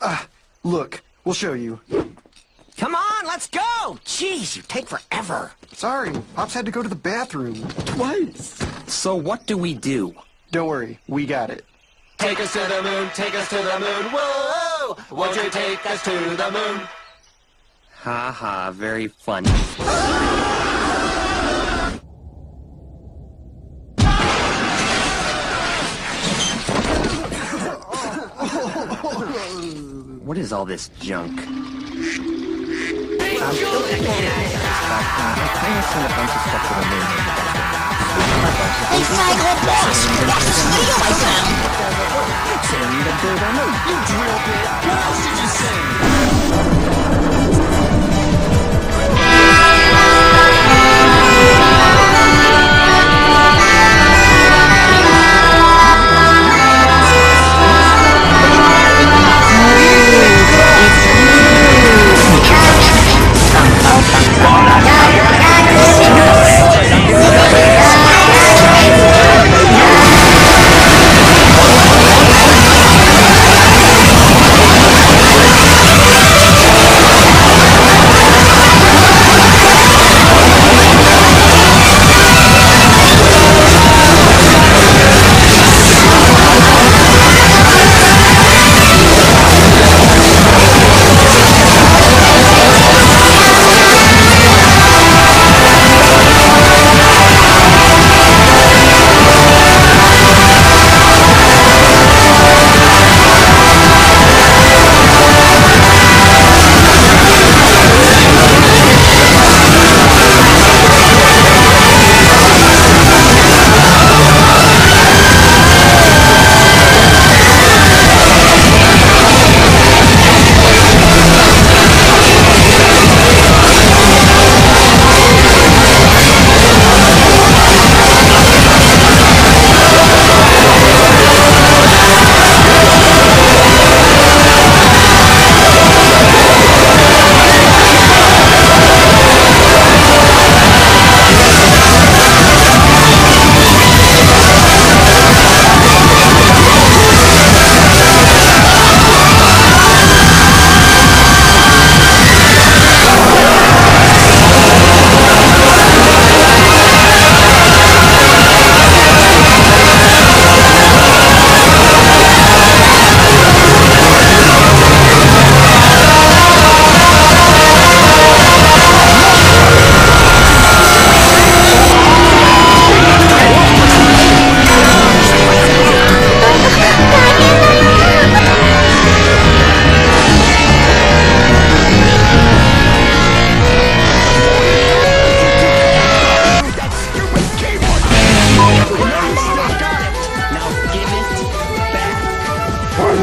Ah, look, we'll show you. Come on, let's go! Jeez, you take forever. Sorry, Pops had to go to the bathroom. Twice. So what do we do? Don't worry, we got it. Take us to the moon, take us to the moon, whoa! Won't you take us to the moon? Ha ha, very funny. What is all this junk? They find the boss! Watch this video I found! Now give it back. Where's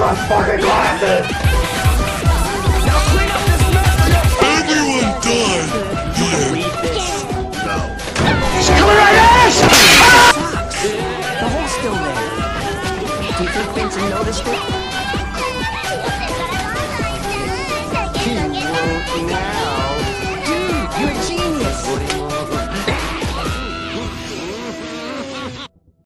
my fucking glasses! Now! Everyone! You this? No. Coming right at us! The hole's still there. Do you think Benson noticed it?